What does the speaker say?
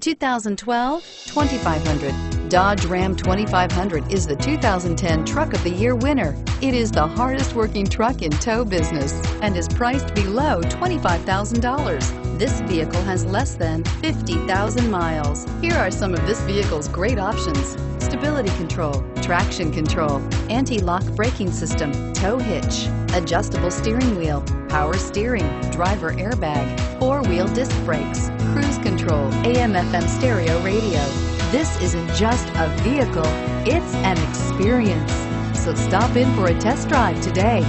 2012 2500. Dodge Ram 2500 is the 2010 Truck of the Year winner. It is the hardest working truck in tow business and is priced below $25,000. This vehicle has less than 50,000 miles. Here are some of this vehicle's great options. Stability control, traction control, anti-lock braking system, tow hitch, adjustable steering wheel, power steering, driver airbag, four-wheel disc brakes, cruise control, AM FM stereo radio. This isn't just a vehicle, it's an experience. So stop in for a test drive today.